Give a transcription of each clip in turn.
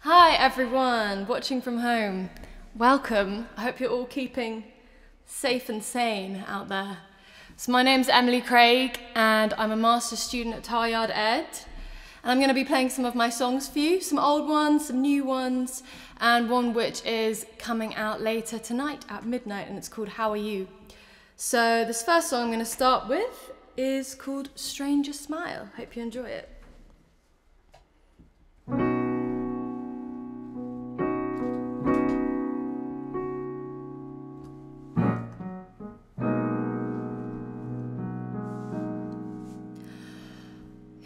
Hi everyone watching from home. Welcome. I hope you're all keeping safe and sane out there. So my name's Emily Craig and I'm a master's student at Tileyard Ed. And I'm going to be playing some of my songs for you, some old ones, some new ones, and one which is coming out later tonight at midnight and it's called How Are You? So this first song I'm going to start with is called Stranger Smile. Hope you enjoy it.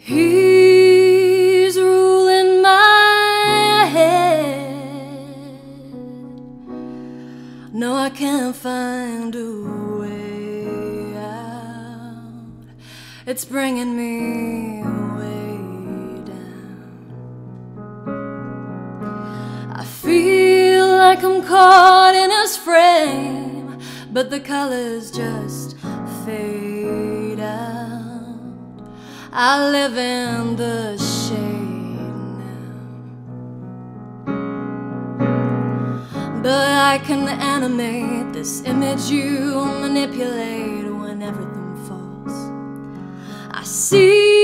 He's image you manipulate when everything falls. I see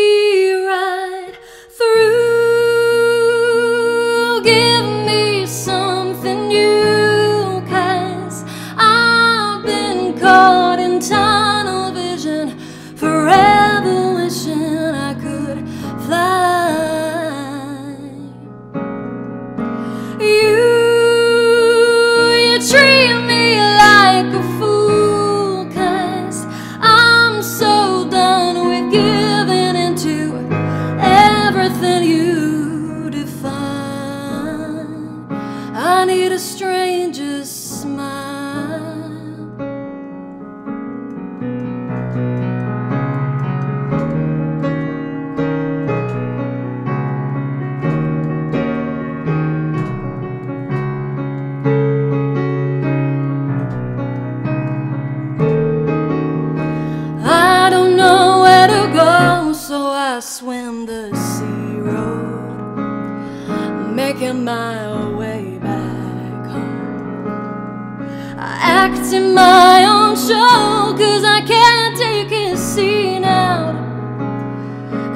making my way back home. I act in my own show, cause I can't take a scene out.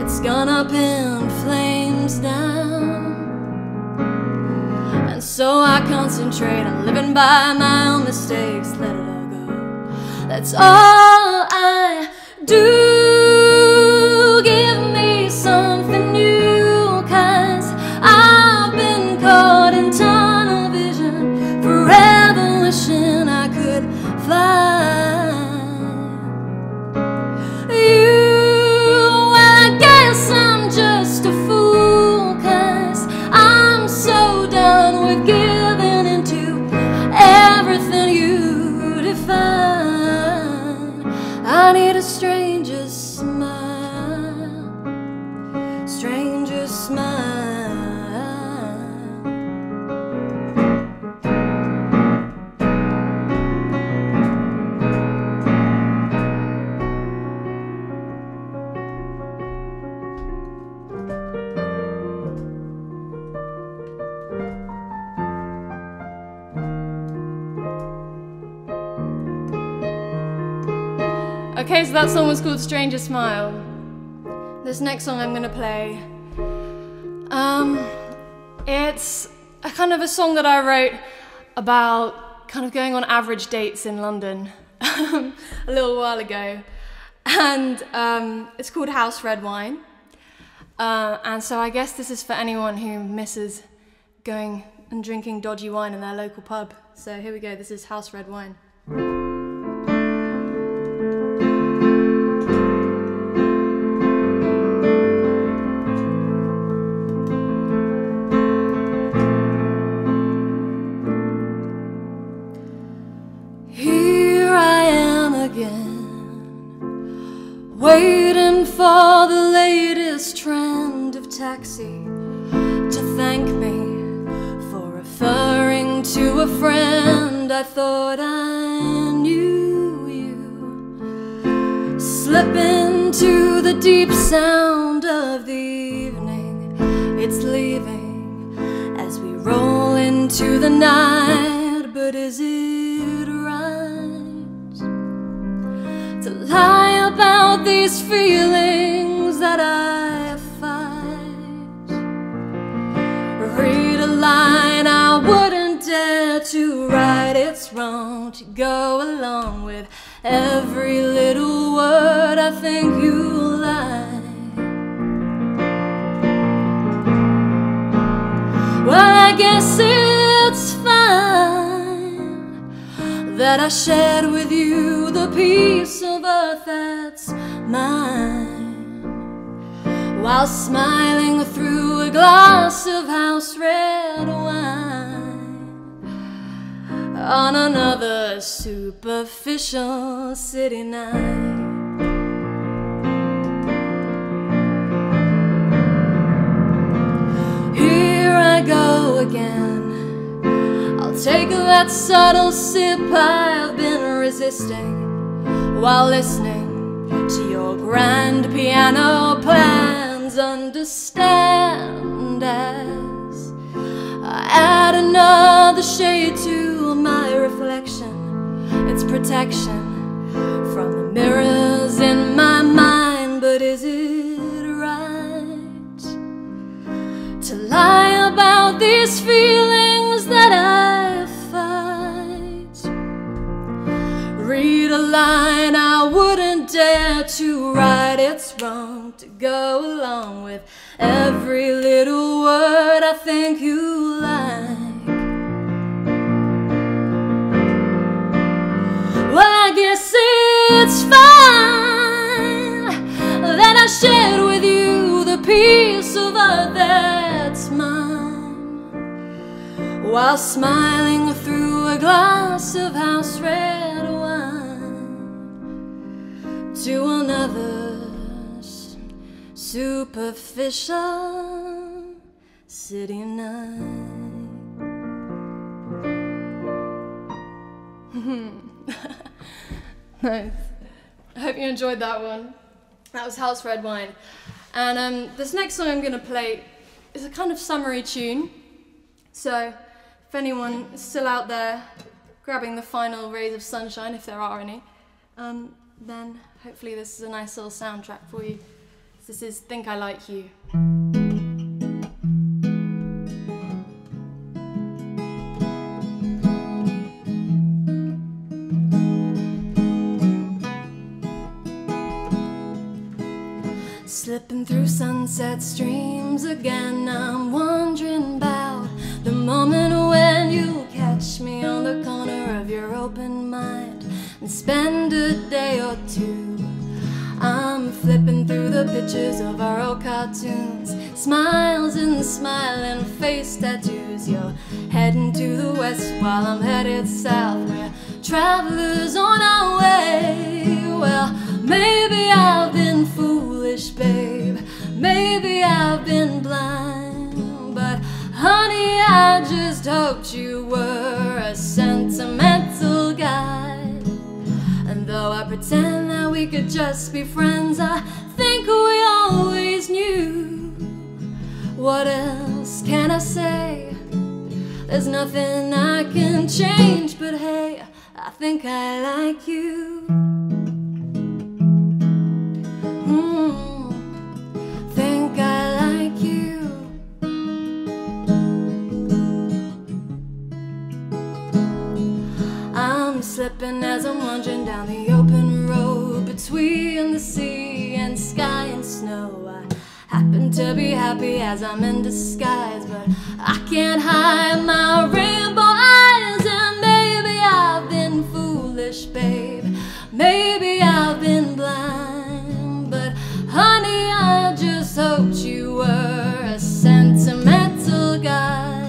It's gone up in flames now. And so I concentrate on living by my own mistakes, let it all go. That's all I do. Okay, so that song was called Stranger Smile. This next song I'm gonna play, um, it's a kind of a song that I wrote about kind of going on average dates in London a little while ago, and um, it's called House Red Wine. Uh, and so I guess this is for anyone who misses going and drinking dodgy wine in their local pub. So here we go. This is House Red Wine. For the latest trend of taxi to thank me for referring to a friend I thought I knew you. Slip into the deep sound of the evening it's leaving as we roll into the night. But is it right to lie about these feelings write. It's wrong to go along with every little word I think you like. Well, I guess it's fine that I shared with you the piece of earth that's mine while smiling through a glass of house red wine on another superficial city night. Here I go again. I'll take that subtle sip I've been resisting while listening to your grand piano plans. Understand I add another shade to my reflection. It's protection from the mirrors in my mind, but is it right to lie about these feelings that I fight? Read a line I wouldn't dare to write. It's wrong to go along with every little word I think you I shared with you the piece of earth that's mine while smiling through a glass of house red wine to another s- superficial city night. nice. I hope you enjoyed that one. That was House Red Wine. And um, this next song I'm going to play is a kind of summery tune. So if anyone is still out there grabbing the final rays of sunshine, if there are any, um, then hopefully this is a nice little soundtrack for you. This is Think I Like You. Sunset streams again, I'm wondering about the moment when you catch me on the corner of your open mind and spend a day or two. I'm flipping through the pictures of our old cartoons, smiles and smiling face tattoos. You're heading to the west while I'm headed south. We're travelers on our way. Well, maybe I've been foolish, babe. Maybe I've been blind. But honey, I just hoped you were a sentimental guy. And though I pretend that we could just be friends, I think we always knew. What else can I say? There's nothing I can change, but hey, I think I like you. Slipping as I'm wandering down the open road between the sea and sky and snow. I happen to be happy as I'm in disguise, but I can't hide my rainbow eyes. And maybe I've been foolish, babe. Maybe I've been blind, but honey, I just hoped you were a sentimental guy.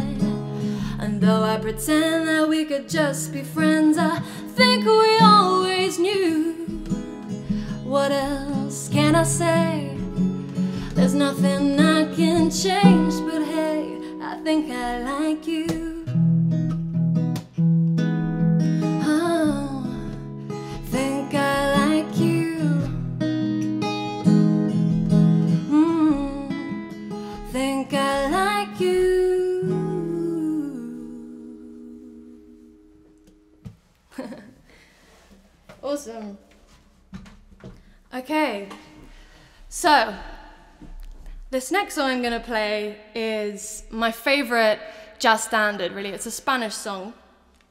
And though I pretend that we could just be friends, I think we always knew. What else can I say? There's nothing I can change, but hey, I think I like you. So this next song I'm going to play is my favorite jazz standard, really. It's a Spanish song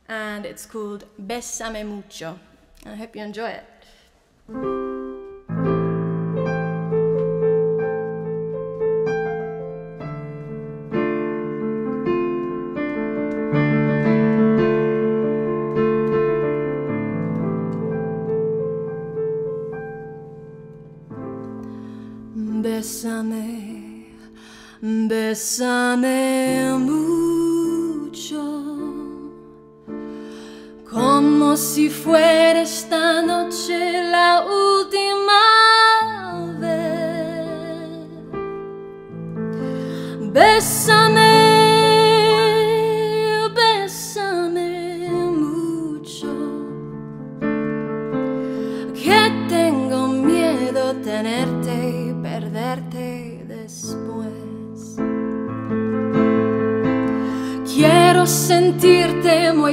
and it's called Bésame Mucho. I hope you enjoy it. Bésame mucho, como si fuera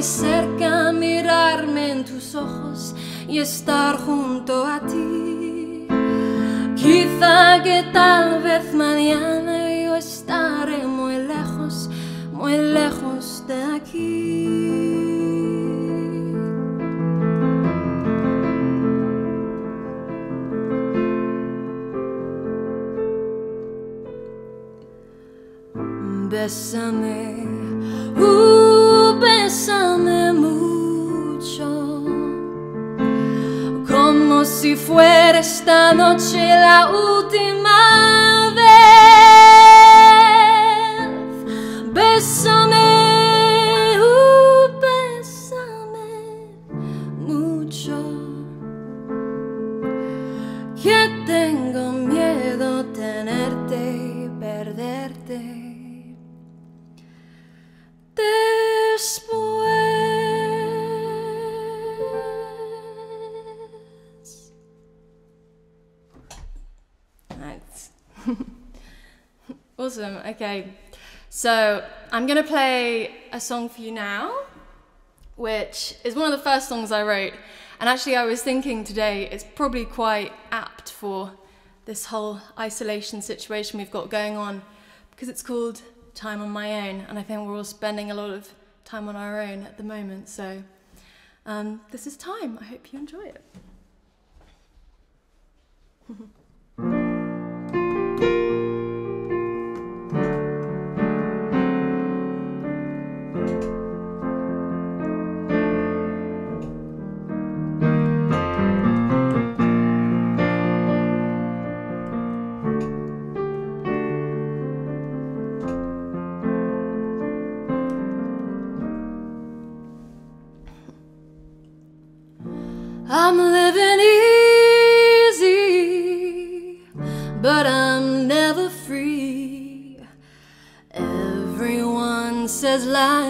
cerca, mirarme en tus ojos y estar junto a ti. Quizá que tal vez mañana yo estaré muy lejos, muy lejos de aquí. Bésame, uh, bésame mucho, como si fuera esta noche la última vez. Bésame, awesome. Okay. So I'm going to play a song for you now, which is one of the first songs I wrote. And actually, I was thinking today it's probably quite apt for this whole isolation situation we've got going on because it's called Time on My Own. And I think we're all spending a lot of time on our own at the moment. So um, this is time. I hope you enjoy it.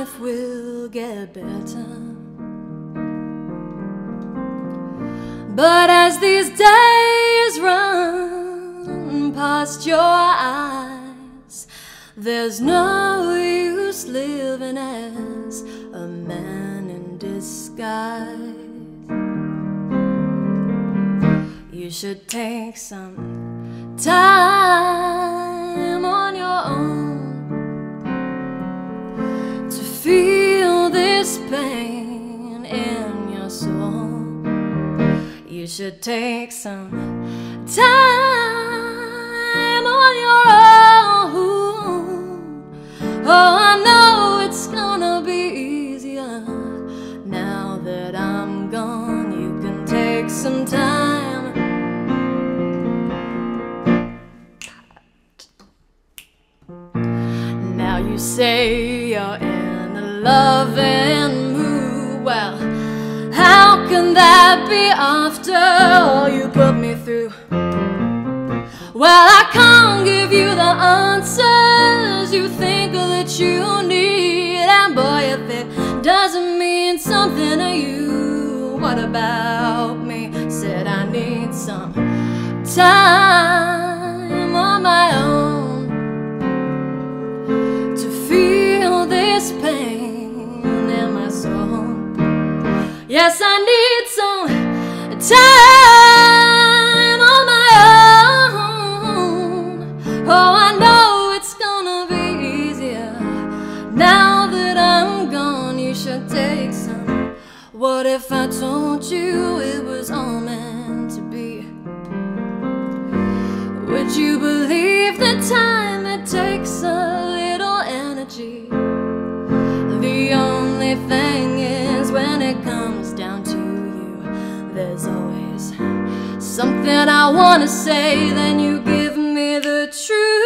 life will get better. But as these days run past your eyes, there's no use living as a man in disguise. You should take some time pain in your soul. You should take some time on your own. Oh, I know it's gonna be easier now that I'm gone. You can take some time. Now you say you're in and move. Well, how can that be after all you put me through? Well, I can't give you the answers you think that you need. And boy, if it doesn't mean something to you, what about me? Said I need some time on my own Yes, I need some time on my own. Oh, I know it's gonna be easier now that I'm gone. You should take some. What if I told you it was all meant to be? Would you believe the time it takes a little energy? The only thing something I wanna say, then you give me the truth.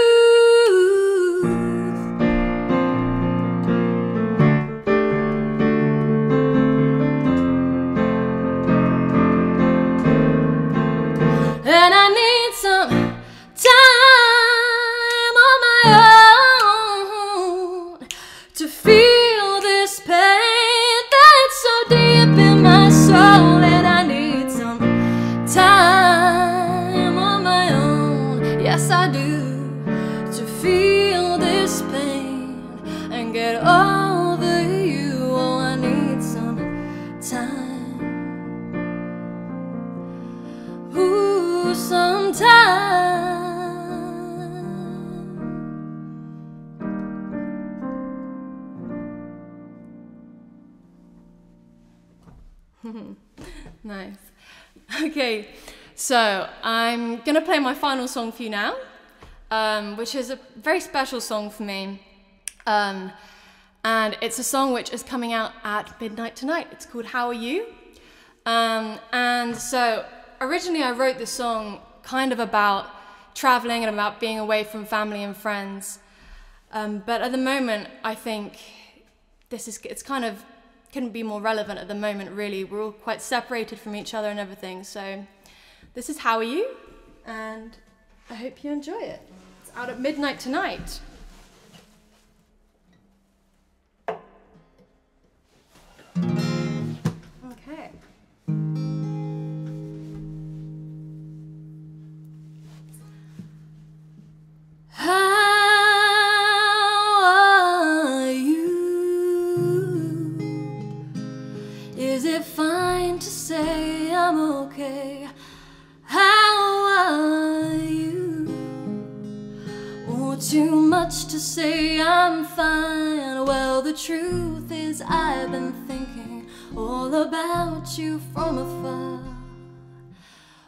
So I'm gonna play my final song for you now, um, which is a very special song for me. Um, and it's a song which is coming out at midnight tonight. It's called How Are You? Um, and so originally I wrote this song kind of about traveling and about being away from family and friends. Um, but at the moment, I think this is it's kind of couldn't be more relevant at the moment. Really, we're all quite separated from each other and everything. So this is how are you, and I hope you enjoy it. It's out at midnight tonight. Okay. How are you? Is it fine to say I'm okay? Too much to say I'm fine? Well, the truth is, I've been thinking all about you from afar.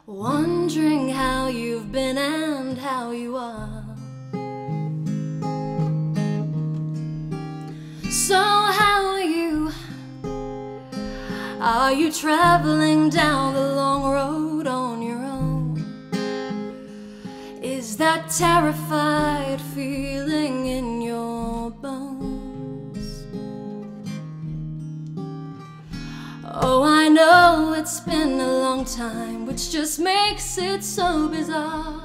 Wondering how you've been and how you are. So, how are you? Are you traveling down the long road that terrified feeling in your bones? Oh, I know it's been a long time, which just makes it so bizarre.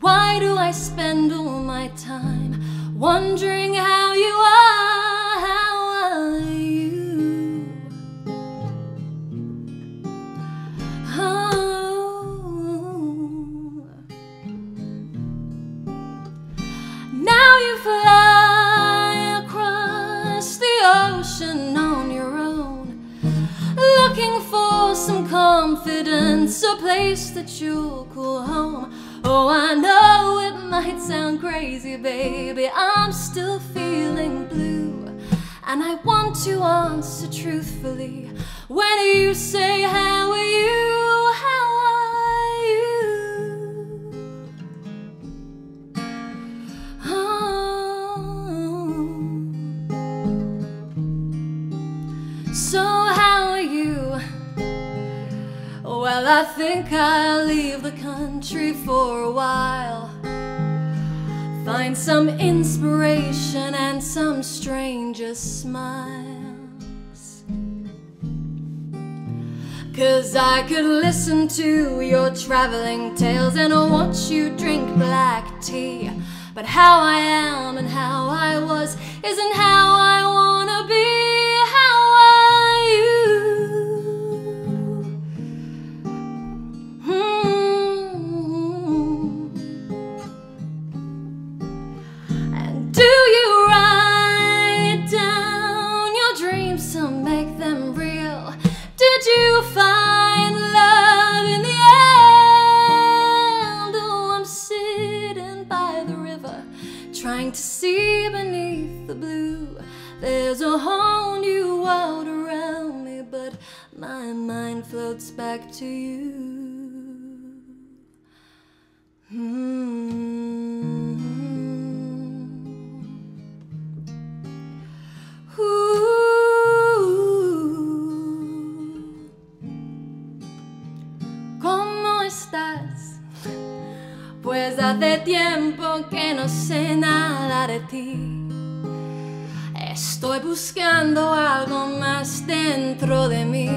Why do I spend all my time wondering how you are? On your own, looking for some confidence, a place that you'll call home. Oh, I know it might sound crazy, baby. I'm still feeling blue, and I want to answer truthfully when you say, How are you? How I think I'll leave the country for a while. Find some inspiration and some stranger smiles. Cause I could listen to your traveling tales and watch you drink black tea. But how I am and how I was isn't how I wanna to see beneath the blue. There's a whole new world around me, but my mind floats back to you. Hmm. ¿Cómo estás? Pues hace tiempo que no sé nada Estoy buscando algo más dentro de mí.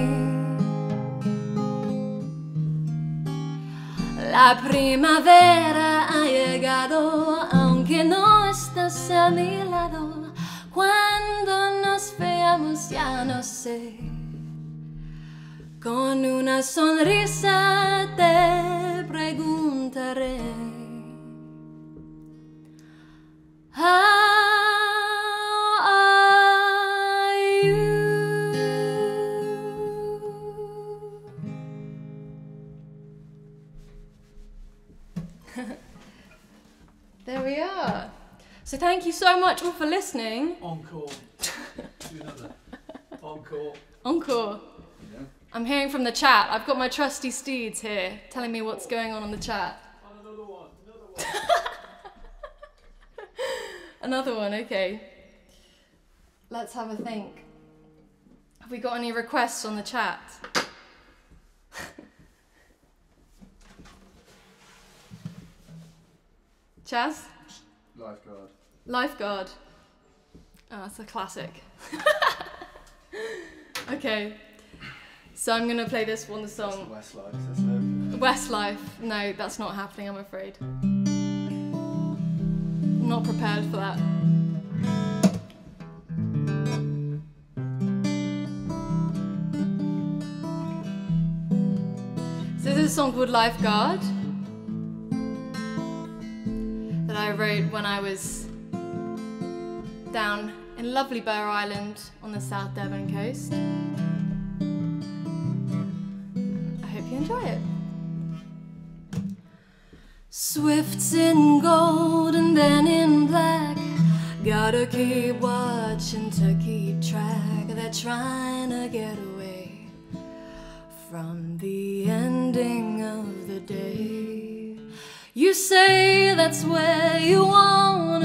La primavera ha llegado, aunque no estás a mi lado. Cuando nos veamos ya no sé. Con una sonrisa te preguntaré. Thank you so much all for listening. Encore. Encore. Encore. Yeah. I'm hearing from the chat. I've got my trusty steeds here telling me what's going on in the chat. Another one. Another one. Another one, okay. Let's have a think. Have we got any requests on the chat? Chaz? Lifeguard. Lifeguard. Oh, that's a classic. okay. So I'm gonna play this one That's song. Westlife. It. Westlife. No, that's not happening, I'm afraid. Not prepared for that. So this is a song called Lifeguard that I wrote when I was down in lovely Burgh Island on the South Devon coast. I hope you enjoy it. Swifts in gold and then in black. Gotta keep watching to keep track. They're trying to get away from the ending of the day. You say that's where you wanna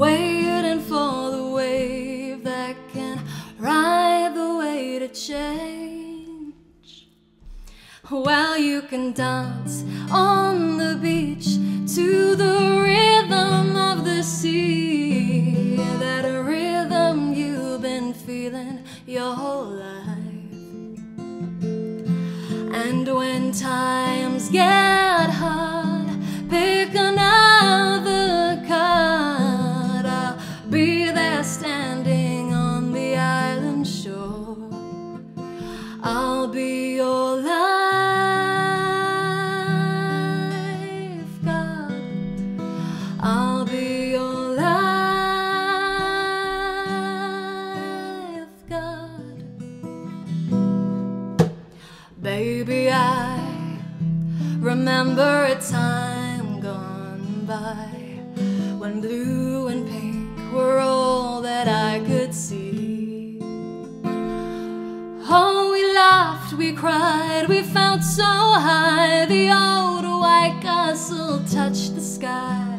waiting for the wave that can ride the wave to change. Well, you can dance on the beach to the rhythm of the sea. That a rhythm you've been feeling your whole life. And when times get hard, pick another I'll be your lifeguard. I'll be your lifeguard. Baby, I remember a time gone by when blue and pink were all that I laughed, we cried, we felt so high. The old white castle touched the sky.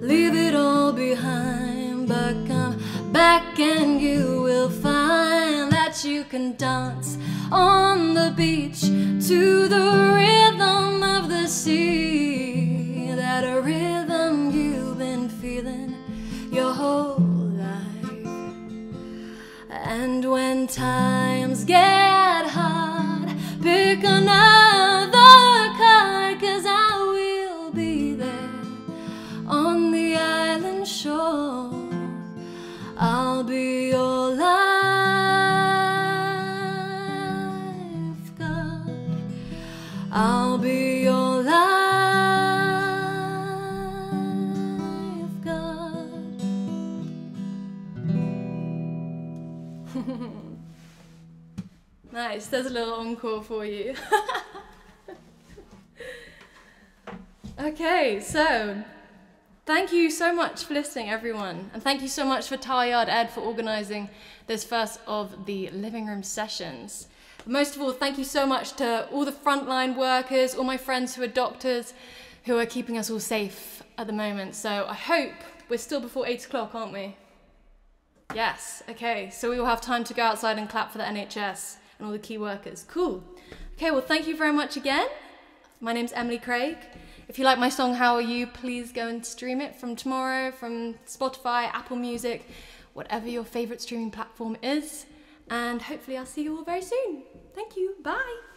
Leave it all behind, but come back and you will find that you can dance on the beach to the rhythm of the sea. That a rhythm you've been feeling your whole life. And when times nice, there's a little encore for you. okay, so thank you so much for listening, everyone. And thank you so much for Tileyard Ed for organising this first of the living room sessions. Most of all, thank you so much to all the frontline workers, all my friends who are doctors, who are keeping us all safe at the moment. So I hope we're still before eight o'clock, aren't we? Yes, okay. So we will have time to go outside and clap for the NHS and all the key workers. Cool. Okay, well, thank you very much again. My name's Emily Craig. If you like my song How Are You, please go and stream it from tomorrow from Spotify, Apple Music, whatever your favourite streaming platform is. And hopefully, I'll see you all very soon. Thank you. Bye.